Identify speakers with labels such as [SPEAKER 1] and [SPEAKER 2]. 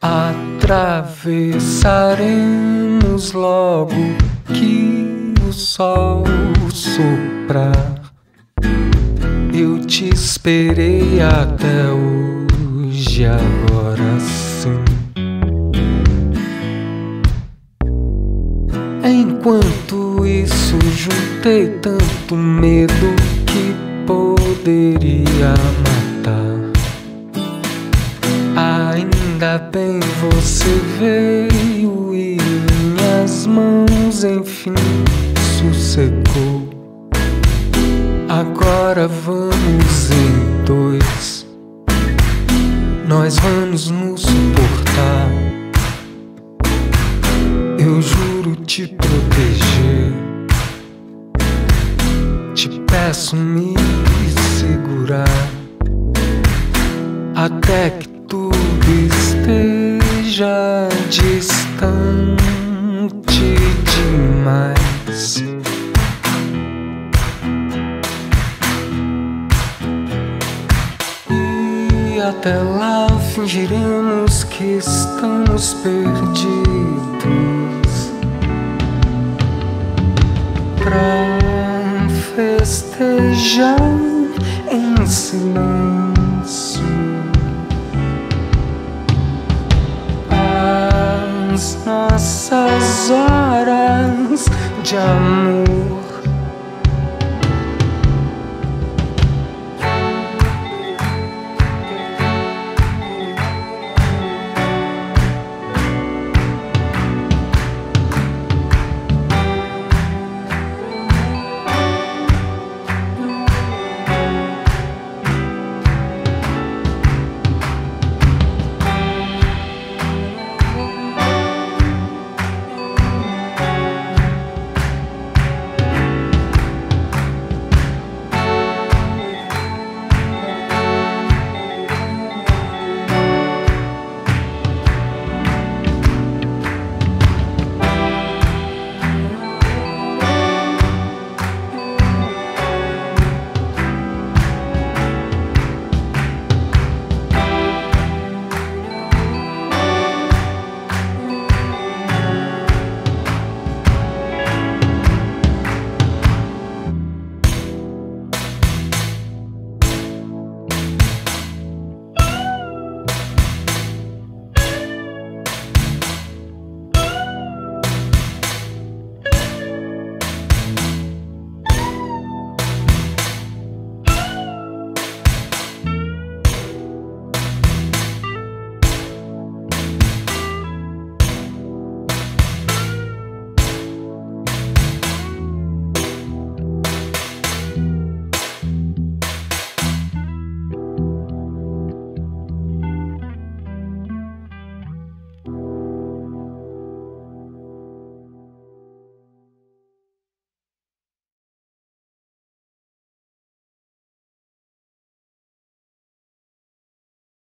[SPEAKER 1] Atravessaremos logo que o sol soprar. Eu te esperei até hoje, agora sim. Enquanto isso, juntei tanto medo que poderia matar. Ainda bem você veio e minhas mãos enfim sossegou. Agora vamos em dois, nós vamos nos suportar. Eu juro te proteger. Te peço me segurar até que tudo esteja distante demais. E até lá fingiremos que estamos perdidos pra festejar em silêncio. As nossas horas de amor.